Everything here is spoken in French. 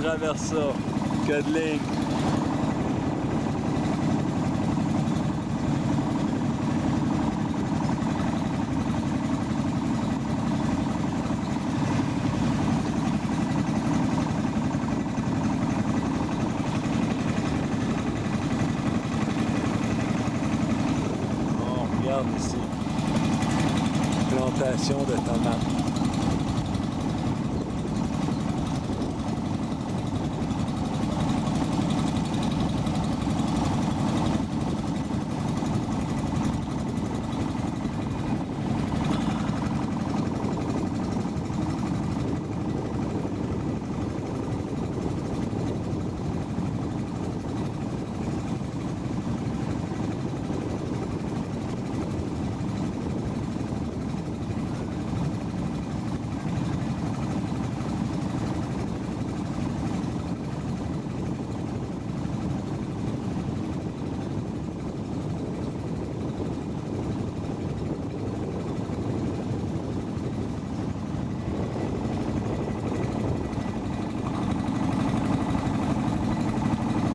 traverse ça. Que de. On regarde ici. Plantation de tomates.